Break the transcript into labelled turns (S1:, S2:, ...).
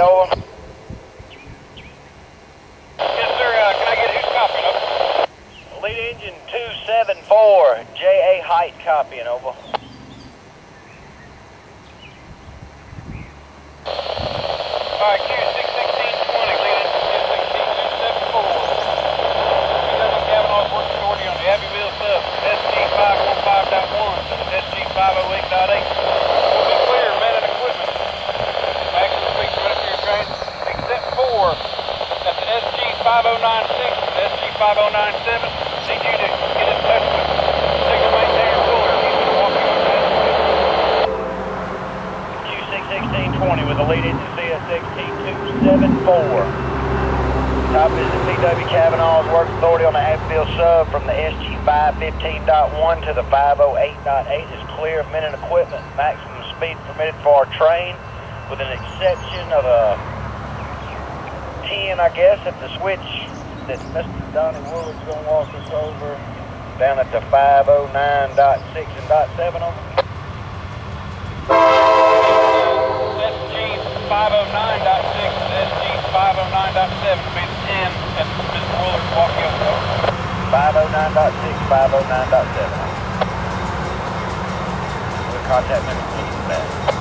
S1: over.
S2: Yes, sir. Uh, can I get who's copying? Over.
S1: Lead engine 274, J.A. Height copying, over.
S2: 5097, CQ get in touch with signal mate Darren
S1: Q61620 with the lead into CS16274. Top is the PW Cavanaugh's work authority on the Hatfield sub from the SG 515.1 to the 508.8 is clear of men and equipment. Maximum speed permitted for our train with an exception of a 10, I guess, at the switch that Mr. Donnie Woolard's going to walk us over down at the 509.6 and dot 7 over.
S2: SG 509.6 and SG 509.7 will be the 10 at Mr. Willard's walking the
S1: 509.6, 509.7. We'll contact Mr. For that.